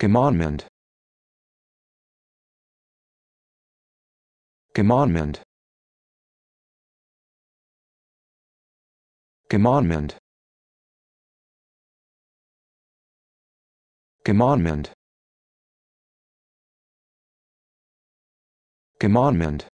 commandment. Commandment. Commandment. Commandment. Commandment.